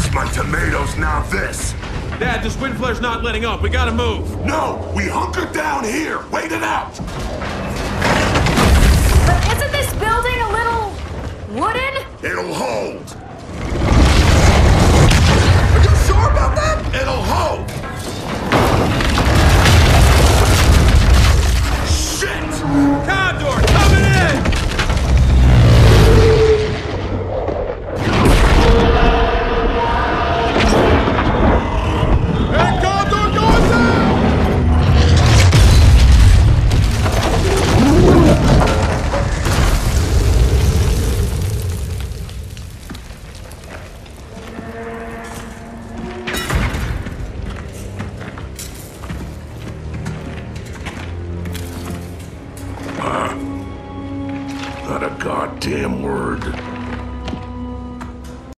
First my tomatoes, now this. Dad, this wind flare's not letting up. We gotta move. No, we hunker down here. Wait it out. But isn't this building a little wooden? It'll hold. Not a goddamn word.